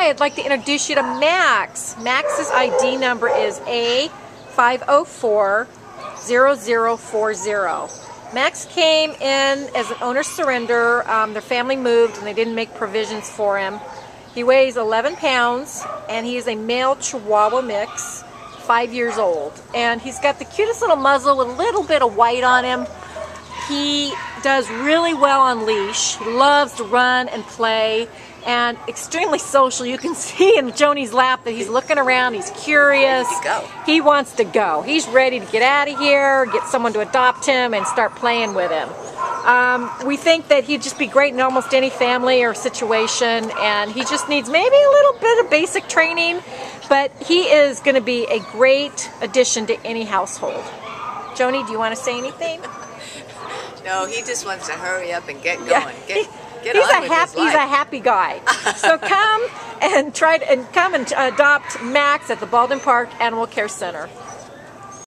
Hi, I'd like to introduce you to Max. Max's ID number is A5040040. Max came in as an owner surrender. Um, their family moved and they didn't make provisions for him. He weighs 11 pounds and he is a male Chihuahua mix, five years old. And he's got the cutest little muzzle with a little bit of white on him. He does really well on leash. He loves to run and play and extremely social. You can see in Joni's lap that he's looking around, he's curious. He wants to go. He's ready to get out of here, get someone to adopt him, and start playing with him. Um, we think that he'd just be great in almost any family or situation, and he just needs maybe a little bit of basic training, but he is going to be a great addition to any household. Joni, do you want to say anything? No, he just wants to hurry up and get going. Yeah. Get, get he's on a with happy, he's a happy guy. So come and try to, and come and adopt Max at the Baldwin Park Animal Care Center.